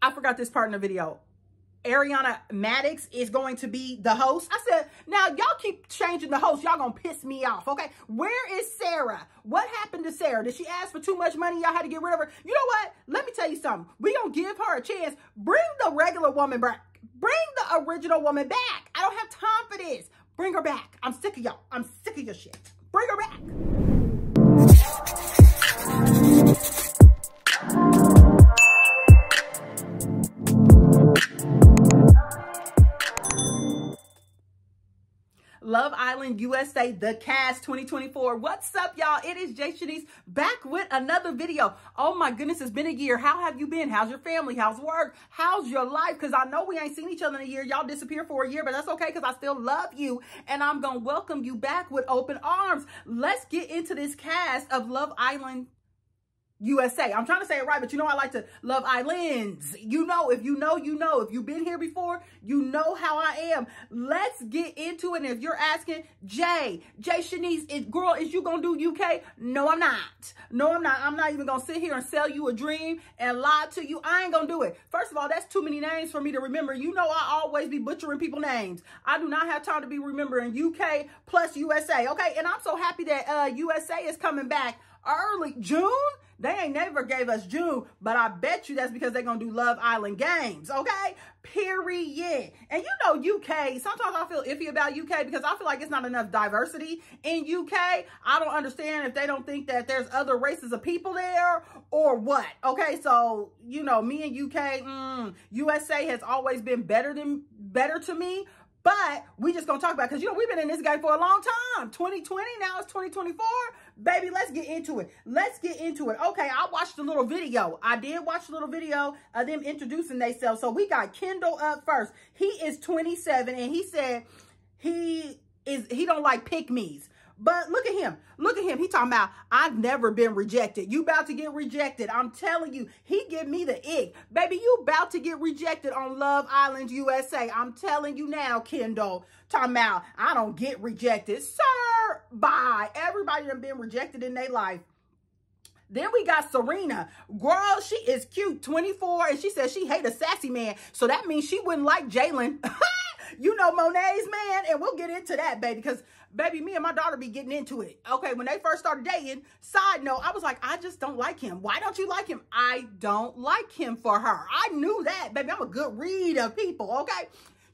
I forgot this part in the video. Ariana Madix is going to be the host. I said, now y'all keep changing the host. Y'all gonna piss me off, okay? Where is Sarah? What happened to Sarah? Did she ask for too much money? Y'all had to get rid of her? You know what? Let me tell you something. We gonna give her a chance. Bring the regular woman back. Bring the original woman back. I don't have time for this. Bring her back. I'm sick of y'all. I'm sick of your shit. Bring her back. USA, The Cast 2024. What's up, y'all? It is Jai Shanese back with another video. Oh my goodness, it's been a year. How have you been? How's your family? How's work? How's your life? Because I know we ain't seen each other in a year. Y'all disappear for a year, but that's okay because I still love you. And I'm going to welcome you back with open arms. Let's get into this cast of Love Island USA. I'm trying to say it right, but you know I like to love islands. You know, if you know, you know. If you've been here before, you know how I am. Let's get into it. And if you're asking, Jai, Jai Shanese, is, girl, is you going to do UK? No, I'm not. No, I'm not. I'm not even going to sit here and sell you a dream and lie to you. I ain't going to do it. First of all, that's too many names for me to remember. You know I always be butchering people names. I do not have time to be remembering UK plus USA. Okay, and I'm so happy that uh, USA is coming back early. June? They ain't never gave us June, but I bet you that's because they're going to do Love Island games, okay? Period. And you know UK, sometimes I feel iffy about UK because I feel like it's not enough diversity in UK. I don't understand if they don't think that there's other races of people there or what, okay? So, you know, me and UK, mm, USA has always been better than better to me, but we just gonna talk about because you know we've been in this game for a long time. 2020, now it's 2024. Baby, let's get into it. Let's get into it. Okay, I watched a little video. I did watch a little video of them introducing themselves. So we got Kendall up first. He is 27 and he said he is he don't like pick me's. But look at him. Look at him. He talking about, I've never been rejected. You about to get rejected. I'm telling you, he give me the ick. Baby, you about to get rejected on Love Island USA. I'm telling you now, Kendall. Talking about, I don't get rejected. Sir, bye. Everybody done been rejected in their life. Then we got Serena. Girl, she is cute, 24, and she says she hate a sassy man. So that means she wouldn't like Jalen. you know Monet's man, and we'll get into that, baby, because baby, me and my daughter be getting into it. Okay, when they first started dating, side note, I was like, I just don't like him. Why don't you like him? I don't like him for her. I knew that, baby. I'm a good read of people, okay?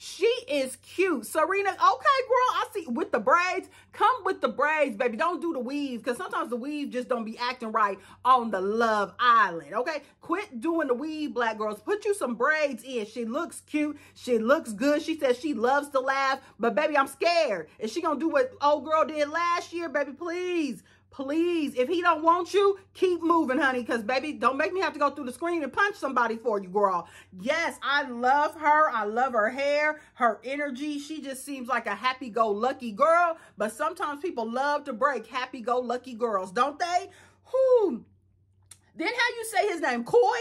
She is cute. Serena, okay, girl, I see with the braids. Come with the braids, baby. Don't do the weave because sometimes the weave just don't be acting right on the Love Island, okay? Quit doing the weave, black girls. Put you some braids in. She looks cute. She looks good. She says she loves to laugh, but baby, I'm scared. Is she going to do what old girl did last year, baby? Please Please, if he don't want you, keep moving, honey, because baby, don't make me have to go through the screen and punch somebody for you, girl. Yes, I love her. I love her hair, her energy. She just seems like a happy-go-lucky girl, but sometimes people love to break happy-go-lucky girls, don't they? Who? Then how you say his name? Coy?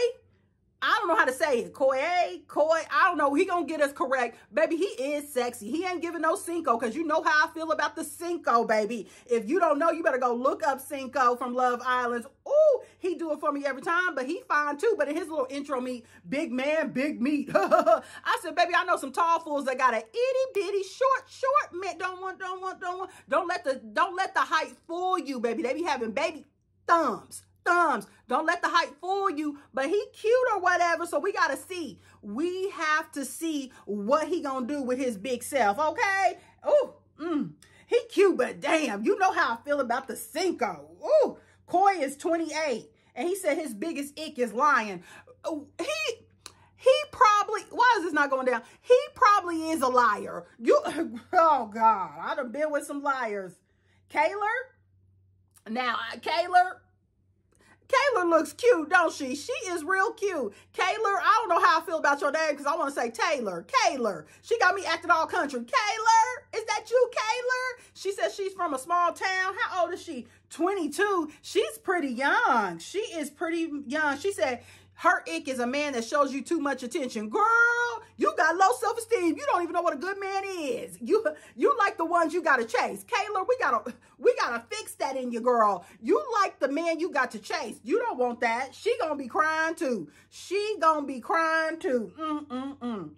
I don't know how to say it. Koi, Koi, I don't know. He gonna get us correct. Baby, he is sexy. He ain't giving no Cinco because you know how I feel about the Cinco, baby. If you don't know, you better go look up Cinco from Love Islands. Ooh, he do it for me every time, but he fine too. But in his little intro meet, big man, big meat. I said, baby, I know some tall fools that got an itty bitty short, short man. Don't want, don't want, don't want. Don't let the, don't let the height fool you, baby. They be having baby thumbs thumbs. Don't let the hype fool you, but he cute or whatever, so we got to see. We have to see what he going to do with his big self, okay? Oh, mm, he cute, but damn, you know how I feel about the Cinco. Ooh, Coye is 28, and he said his biggest ick is lying. He he probably, why is this not going down? He probably is a liar. You, oh God, I done been with some liars. Kaylor, now, Kaylor, Kayla looks cute, don't she? She is real cute. Kayla, I don't know how I feel about your name because I want to say Taylor. Kayla. She got me acting all country. Kayla, is that you, Kayla? She says she's from a small town. How old is she? 22. She's pretty young. She is pretty young. She said, Her ick is a man that shows you too much attention. Girl, you got low self-esteem. You don't even know what a good man is. You you like the ones you gotta chase. Kayla, we gotta we gotta fix that in you, girl. You like the man you got to chase. You don't want that. She gonna be crying too. She gonna be crying too. Mm-mm-mm.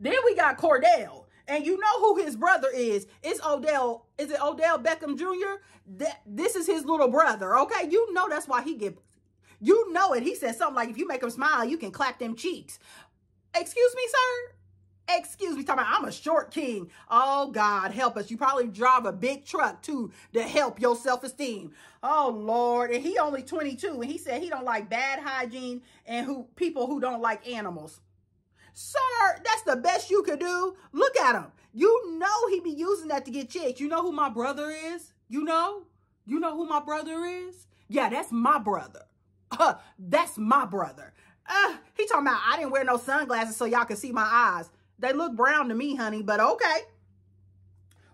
Then we got Kordell. And you know who his brother is. It's Odell. Is it Odell Beckham Jr.? That, this is his little brother, okay? You know that's why he get you know it. He said something like, if you make them smile, you can clap them cheeks. Excuse me, sir? Excuse me, talking about I'm a short king. Oh, God, help us. You probably drive a big truck, too, to help your self-esteem. Oh, Lord. And he only 22, and he said he don't like bad hygiene and who people who don't like animals. Sir, that's the best you could do. Look at him. You know he be using that to get chicks. You know who my brother is? You know? You know who my brother is? Yeah, that's my brother. Uh, that's my brother. Uh, he talking about I didn't wear no sunglasses so y'all can see my eyes. They look brown to me, honey, but okay.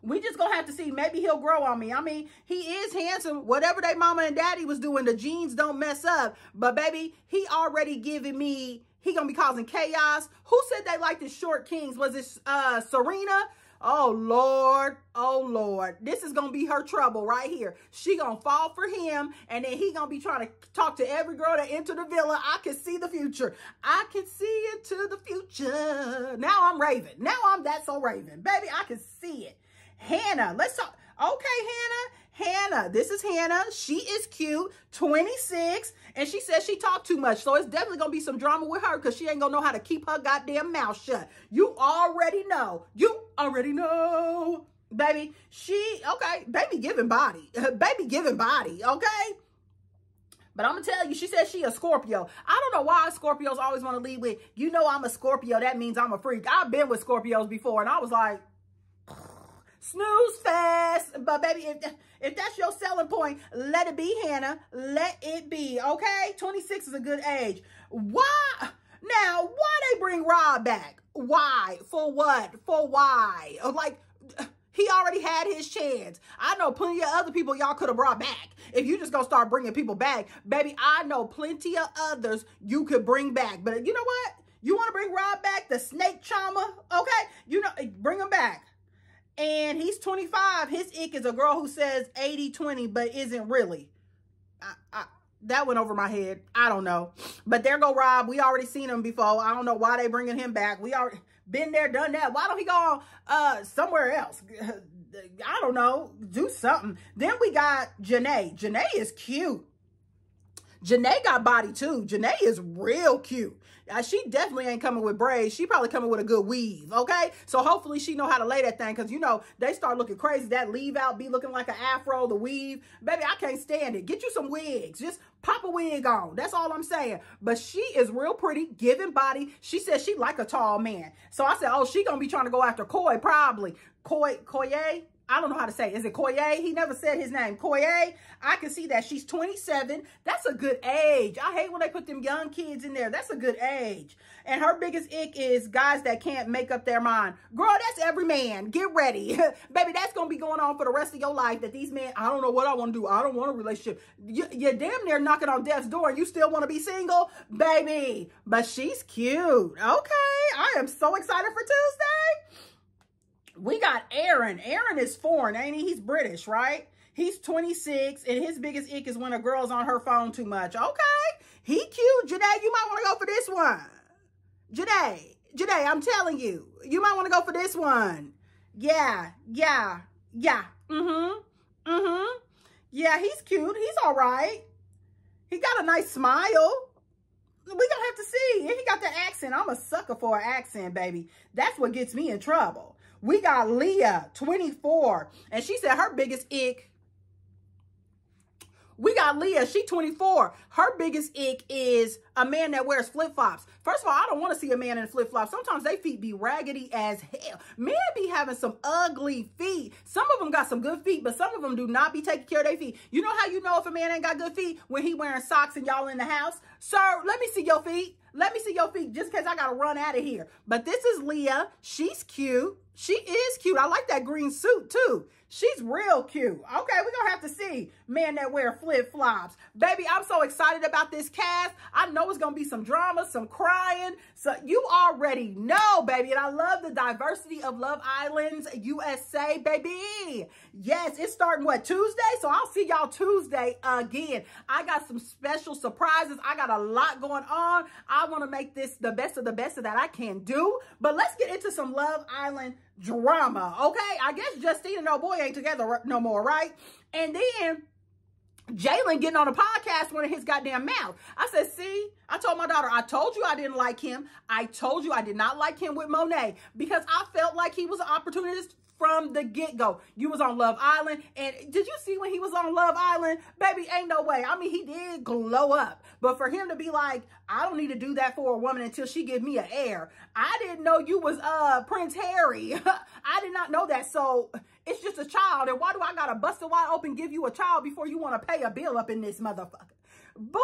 We just gonna have to see. Maybe he'll grow on me. I mean, he is handsome. Whatever they mama and daddy was doing, the genes don't mess up. But baby, he already giving me, he gonna be causing chaos. Who said they like the short kings? Was it uh, Serena? Oh, Lord. Oh, Lord. This is going to be her trouble right here. She going to fall for him, and then he going to be trying to talk to every girl that enter the villa. I can see the future. I can see into the future. Now I'm raving. Now I'm that so raving. Baby, I can see it. Hannah, let's talk. Okay, Hannah. Hannah. This is Hannah. She is cute, 26, and she says she talked too much. So it's definitely going to be some drama with her because she ain't going to know how to keep her goddamn mouth shut. You already know. You already know. Baby, she, okay, baby giving body. baby giving body, okay? But I'm going to tell you, she says she a Scorpio. I don't know why Scorpios always want to lead with, you know I'm a Scorpio. That means I'm a freak. I've been with Scorpios before, and I was like, snooze fast. But baby, if, if that's your selling point, let it be, Hannah. Let it be, okay? 26 is a good age. Why? Now, why they bring Rob back? Why? For what? For why? Like, he already had his chance. I know plenty of other people y'all could have brought back. If you just gonna start bringing people back, baby, I know plenty of others you could bring back. But you know what? You want to bring Rob back, the snake charmer? Okay, you know, bring him back and he's 25. His ick is a girl who says 80-20, but isn't really. I, I, that went over my head. I don't know. But there go Rob. We already seen him before. I don't know why they bringing him back. We already been there, done that. Why don't he go uh, somewhere else? I don't know. Do something. Then we got Jana. Jana is cute. Jana got body too. Jana is real cute. She definitely ain't coming with braids. She probably coming with a good weave, okay? So hopefully she know how to lay that thing because, you know, they start looking crazy. That leave out be looking like an afro, the weave. Baby, I can't stand it. Get you some wigs. Just pop a wig on. That's all I'm saying. But she is real pretty, giving body. She says she like a tall man. So I said, oh, she going to be trying to go after Coy probably. Coy, Koye? I don't know how to say. Is it Koye? He never said his name. Koye. I can see that she's 27. That's a good age. I hate when they put them young kids in there. That's a good age. And her biggest ick is guys that can't make up their mind. Girl, that's every man. Get ready. Baby, that's going to be going on for the rest of your life that these men, I don't know what I want to do. I don't want a relationship. You, you're damn near knocking on death's door and you still want to be single? Baby, but she's cute. Okay. I am so excited for Tuesday we got Aaron. Aaron is foreign, ain't he? He's British, right? He's 26, and his biggest ick is when a girl's on her phone too much. Okay, he cute. Jana, you might want to go for this one. Jana, Jana, I'm telling you, you might want to go for this one. Yeah, yeah, yeah. Mm-hmm, mm-hmm. Yeah, he's cute. He's all right. He got a nice smile. We gonna have to see. And he got the accent. I'm a sucker for an accent, baby. That's what gets me in trouble. We got Leah, 24. And she said her biggest ick. We got Leah, she 24. Her biggest ick is a man that wears flip-flops. First of all, I don't want to see a man in flip-flops. Sometimes they feet be raggedy as hell. Men be having some ugly feet. Some of them got some good feet, but some of them do not be taking care of their feet. You know how you know if a man ain't got good feet? When he wearing socks and y'all in the house? Sir, let me see your feet. Let me see your feet just because I got to run out of here. But this is Leah. She's cute. She is cute. I like that green suit too. She's real cute. Okay, we're going to have to see men that wear flip-flops. Baby, I'm so excited about this cast. I know know it's going to be some drama, some crying. So you already know, baby. And I love the diversity of Love Islands USA, baby. Yes, it's starting what, Tuesday? So I'll see y'all Tuesday again. I got some special surprises. I got a lot going on. I want to make this the best of the best of that I can do. But let's get into some Love Island drama, okay? I guess Justine and no boy ain't together no more, right? And then Jalen getting on a podcast running his goddamn mouth. I said, see, I told my daughter, I told you I didn't like him. I told you I did not like him with Monet because I felt like he was an opportunist from the get-go. You was on Love Island. And did you see when he was on Love Island? Baby, ain't no way. I mean, he did glow up. But for him to be like, I don't need to do that for a woman until she give me an heir. I didn't know you was uh Prince Harry. I did not know that. So it's just a child. And why do I got to bust it wide open give you a child before you want to pay a bill up in this motherfucker? Boy,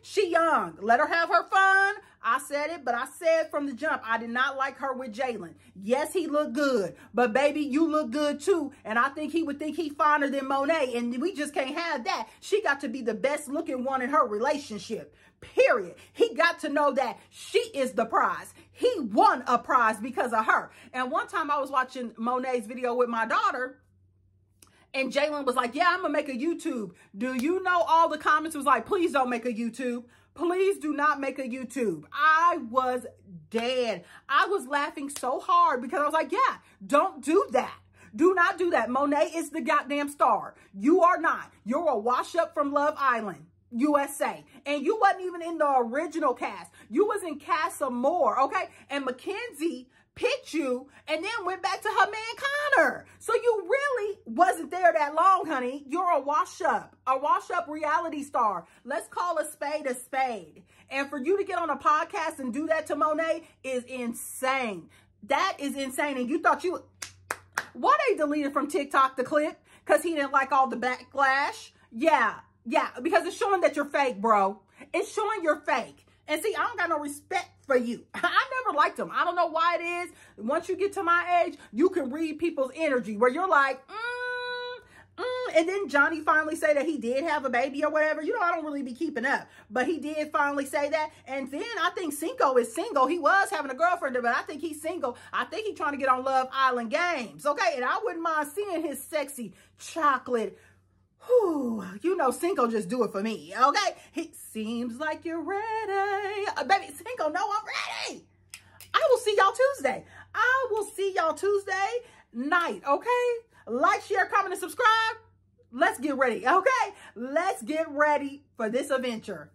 she young. Let her have her fun. I said it, but I said from the jump, I did not like her with Jalen. Yes, he looked good, but baby, you look good too. And I think he would think he finer than Monet, and we just can't have that. She got to be the best looking one in her relationship, period. He got to know that she is the prize. He won a prize because of her. And one time I was watching Monet's video with my daughter, and Jalen was like, yeah, I'm going to make a YouTube. Do you know all the comments was like, please don't make a YouTube. Please do not make a YouTube. I was dead. I was laughing so hard because I was like, yeah, don't do that. Do not do that. Monet is the goddamn star. You are not. You're a wash up from Love Island. USA. And you wasn't even in the original cast. You was in Casa Amor, okay? And Mackenzie you and then went back to her man Connor. So you really wasn't there that long, honey. You're a wash up, a wash up reality star. Let's call a spade a spade. And for you to get on a podcast and do that to Monet is insane. That is insane. And you thought you, why they deleted from TikTok the clip? Because he didn't like all the backlash. Yeah, yeah, because it's showing that you're fake, bro. It's showing you're fake. And see, I don't got no respect for you. I never liked them. I don't know why it is. Once you get to my age, you can read people's energy where you're like, mm, mm. and then Johnny finally say that he did have a baby or whatever. You know, I don't really be keeping up, but he did finally say that. And then I think Cinco is single. He was having a girlfriend, but I think he's single. I think he's trying to get on Love Island games. Okay, and I wouldn't mind seeing his sexy chocolate Whew, you know Cinco just do it for me, okay? It seems like you're ready. Uh, baby, Cinco, no, I'm ready. I will see y'all Tuesday. I will see y'all Tuesday night, okay? Like, share, comment, and subscribe. Let's get ready, okay? Let's get ready for this adventure.